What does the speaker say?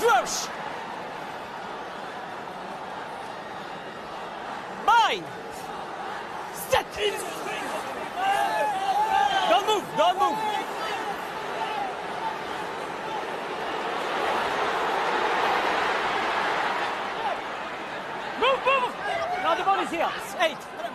Gross! Mine! Set! Don't move, don't move! Move, move! Now the ball is here. Eight.